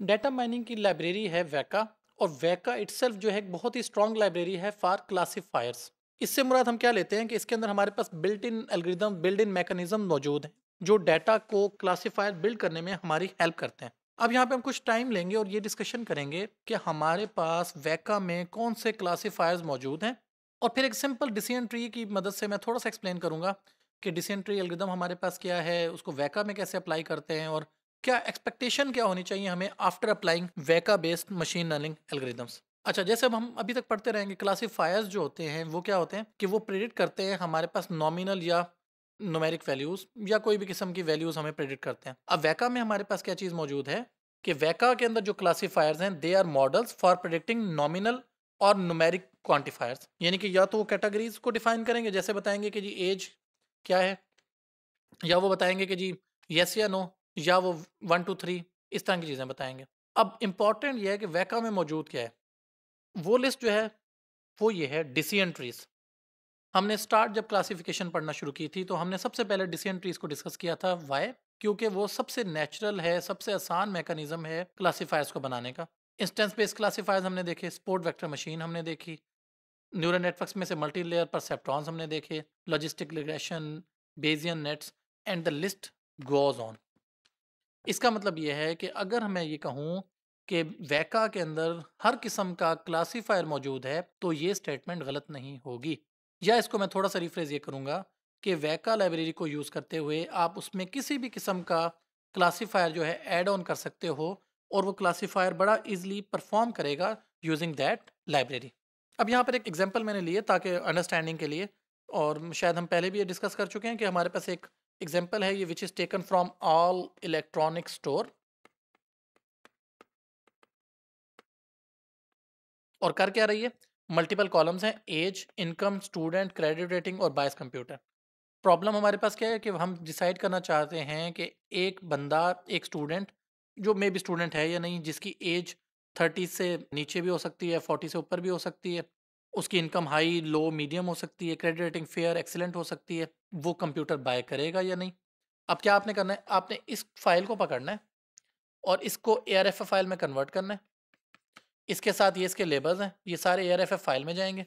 Data mining की library है वैका और वैका इट्सल्फ जो है एक बहुत ही स्ट्रॉन्ग लाइब्रेरी है फॉर क्लासीफायर्स इससे मुराद हम क्या लेते हैं कि इसके अंदर हमारे पास built in algorithm built in mechanism मौजूद है, जो डाटा को क्लासीफायर बिल्ड करने में हमारी हेल्प करते हैं। अब यहाँ पे हम कुछ टाइम लेंगे और ये डिस्कशन करेंगे कि हमारे पास वैका में कौन से क्लासीफायर्स मौजूद हैं। और फिर एक सिंपल डिसीज़न ट्री की मदद से मैं थोड़ा सा एक्सप्लेन करूँगा कि डिसीज़न ट्री एल्गोरिदम हमारे पास क्या है, उसको वैका में कैसे अप्लाई करते हैं और क्या एक्सपेक्टेशन क्या होनी चाहिए हमें after applying Weka based machine learning algorithms अच्छा जैसे अब हम अभी तक पढ़ते रहेंगे क्लासीफायर्स जो होते हैं, वो क्या होते हैं? कि वो प्रेडिक्ट करते हैं हमारे पास नॉमिनल या नोमेरिक वैल्यूज़ या कोई भी किस्म की वैल्यूज़ हमें प्रेडिक्ट करते हैं। अब वैका में हमारे पास क्या चीज़ मौजूद है? कि वैका के अंदर जो क्लासीफायर्स हैं they are models for predicting nominal और नोमेरिक क्वांटिफायर्स यानी कि या तो वो कैटेगरीज को डिफाइन करेंगे, जैसे बताएँगे कि जी एज क्या है? या वो बताएँगे कि जी यस या नो या वो वन, टू, थ्री, इस तरह की चीज़ें बताएँगे। अब इंपॉर्टेंट ये है कि वैका में मौजूद क्या है? वो लिस्ट जो है, वो ये है डिसीज़न ट्रीज हमने स्टार्ट जब क्लासिफिकेशन पढ़ना शुरू की थी तो हमने सबसे पहले डिसीज़न ट्रीज को डिस्कस किया था, वाई? क्योंकि वो सबसे नेचुरल है, सबसे आसान मैकेनिज्म है क्लासीफायर्स को बनाने का। इंस्टेंस बेस्ड क्लासीफायर्स हमने देखे, स्पोर्ट वेक्टर मशीन हमने देखी, न्यूरल नेटवर्क्स में से मल्टी लेयर परसेप्ट्रॉन्स हमने देखे, logistic regression, Bayesian nets, and the list goes on. इसका मतलब ये है कि अगर मैं ये कहूँ कि वैका के अंदर हर किस्म का क्लासीफायर मौजूद है तो ये स्टेटमेंट गलत नहीं होगी। या इसको मैं थोड़ा सा रिफ्रेज ये करूँगा कि वैका लाइब्रेरी को यूज़ करते हुए आप उसमें किसी भी किस्म का क्लासीफायर जो है ऐड ऑन कर सकते हो और वो क्लासीफायर बड़ा इजीली परफॉर्म करेगा यूजिंग दैट लाइब्रेरी अब यहाँ पर एक एग्ज़ाम्पल मैंने लिए ताकि अंडरस्टैंडिंग के लिए और शायद हम पहले भी ये डिस्कस कर चुके हैं कि हमारे पास एक एग्जांपल है ये which is taken from all electronic store और कर क्या रही है? मल्टीपल कॉलम्स हैं as income student credit rating और बायस कंप्यूटर प्रॉब्लम हमारे पास क्या है कि हम डिसाइड करना चाहते हैं कि एक बंदा, एक स्टूडेंट जो मे बी स्टूडेंट है या नहीं, जिसकी एज थर्टी से नीचे भी हो सकती है फोर्टी से ऊपर भी हो सकती है उसकी इनकम हाई, लो, मीडियम हो सकती है, क्रेडिट रेटिंग फेयर, एक्सीलेंट हो सकती है, वो कंप्यूटर बाय करेगा या नहीं? अब क्या आपने करना है? आपने इस फ़ाइल को पकड़ना है और इसको ए फ़ाइल में कन्वर्ट करना है। इसके साथ ये इसके लेबल्स हैं, ये सारे ए फ़ाइल में जाएँगे।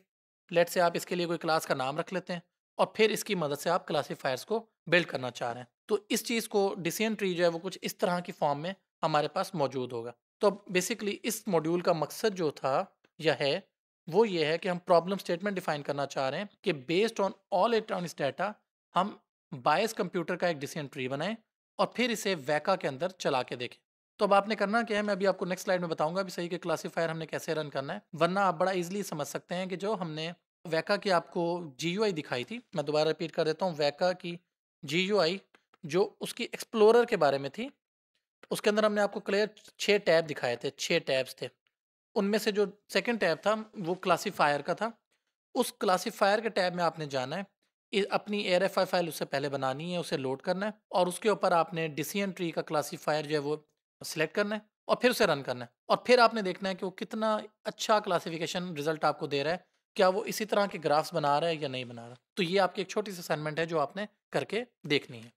लेट से आप इसके लिए कोई क्लास का नाम रख लेते हैं और फिर इसकी मदद से आप क्लासीफायर्स को बिल्ड करना चाह रहे हैं। तो इस चीज़ को डिसीज़न ट्री जो है वो कुछ इस तरह की फॉर्म में हमारे पास मौजूद होगा। तो बेसिकली इस मॉड्यूल का मकसद जो था, यह है वो ये है कि हम प्रॉब्लम स्टेटमेंट डिफाइन करना चाह रहे हैं कि based on all electronics data हम बायस कंप्यूटर का एक डिसीज़न ट्री बनाएँ और फिर इसे वैका के अंदर चला के देखें। तो अब आपने करना क्या है, मैं अभी आपको नेक्स्ट स्लाइड में बताऊँगा अभी सही कि क्लासीफायर हमने कैसे रन करना है, वरना आप बड़ा इजीली समझ सकते हैं कि जो हमने वैका की आपको जीयूआई दिखाई थी, मैं दोबारा रिपीट कर देता हूँ वैका की जीयूआई जो उसकी एक्सप्लोरर के बारे में थी, उसके अंदर हमने आपको क्लियर छः टैब दिखाए थे छः टैब्स थे। उनमें से जो सेकंड टैब था, वो क्लासीफायर का था। उस क्लासीफायर के टैब में आपने जाना है। अपनी एयर एफ़ आई फ़ाइल उससे पहले बनानी है, उसे लोड करना है और उसके ऊपर आपने डिसीज़न ट्री का क्लासीफायर जो है वो सिलेक्ट करना है और फिर उसे रन करना है। और फिर आपने देखना है कि वो कितना अच्छा क्लासिफिकेशन रिज़ल्ट आपको दे रहा है। क्या वो इसी तरह के ग्राफ्स बना रहा है या नहीं बना रहा? तो ये आपकी एक छोटी सी असाइनमेंट है जो आपने करके देखनी है।